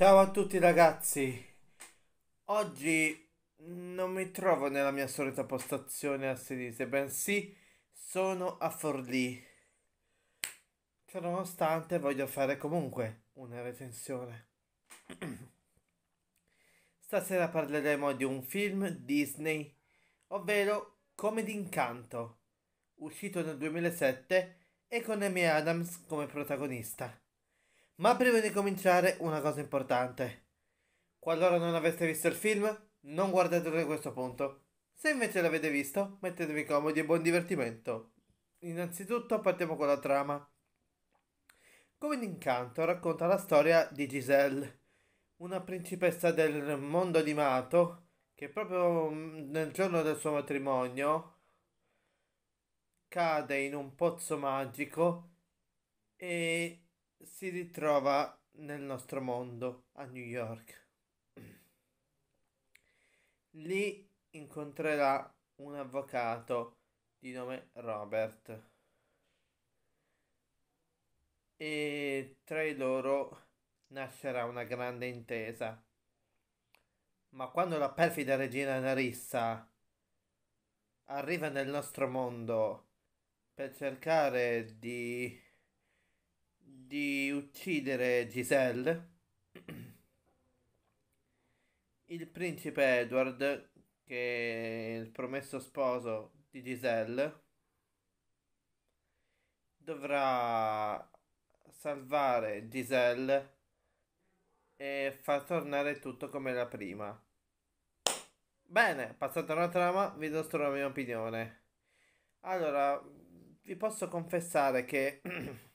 Ciao a tutti ragazzi, oggi non mi trovo nella mia solita postazione a sinistra, bensì sono a Forlì. Ciononostante voglio fare comunque una recensione. Stasera parleremo di un film Disney, ovvero Come d'Incanto, uscito nel 2007 e con Amy Adams come protagonista. Ma prima di cominciare, una cosa importante. Qualora non aveste visto il film, non guardatelo a questo punto. Se invece l'avete visto, mettetevi comodi e buon divertimento. Innanzitutto partiamo con la trama. Come d'incanto racconta la storia di Giselle, una principessa del mondo animato che proprio nel giorno del suo matrimonio cade in un pozzo magico e si ritrova nel nostro mondo a New York. Lì incontrerà un avvocato di nome Robert e tra i loro nascerà una grande intesa. Ma quando la perfida regina Narissa arriva nel nostro mondo per cercare di di uccidere Giselle, il principe Edward, che è il promesso sposo di Giselle, dovrà salvare Giselle e far tornare tutto come la prima. Bene, passata la trama, vi mostro la mia opinione. Allora, vi posso confessare che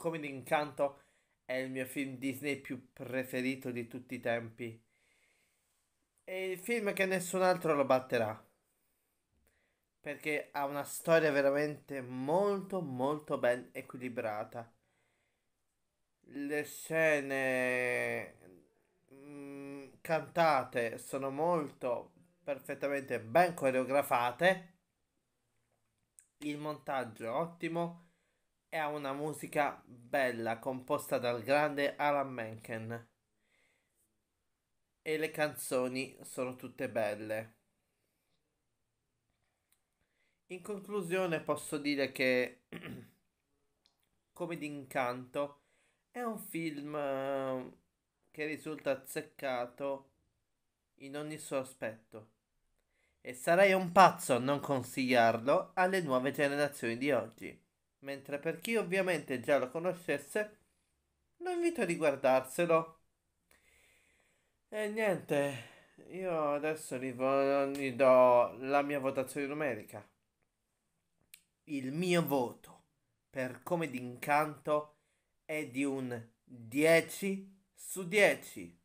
come d'incanto è il mio film Disney più preferito di tutti i tempi. È il film che nessun altro lo batterà. Perché ha una storia veramente molto molto ben equilibrata. Le scene mm, cantate sono molto perfettamente ben coreografate. Il montaggio è ottimo ha una musica bella composta dal grande Alan Menken. E le canzoni sono tutte belle. In conclusione posso dire che come d'incanto è un film eh, che risulta azzeccato in ogni suo aspetto. E sarei un pazzo a non consigliarlo alle nuove generazioni di oggi mentre per chi ovviamente già lo conoscesse, lo invito a riguardarselo. E niente, io adesso gli, gli do la mia votazione numerica. Il mio voto per come d'incanto è di un 10 su 10.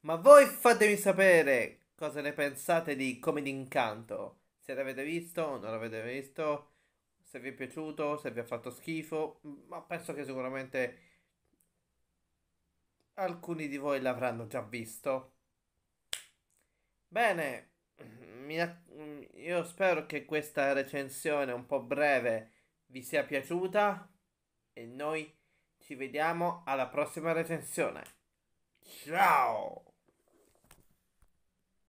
Ma voi fatemi sapere cosa ne pensate di come d'incanto. Se l'avete visto o non l'avete visto se vi è piaciuto, se vi ha fatto schifo, ma penso che sicuramente alcuni di voi l'avranno già visto. Bene, io spero che questa recensione un po' breve vi sia piaciuta e noi ci vediamo alla prossima recensione. Ciao!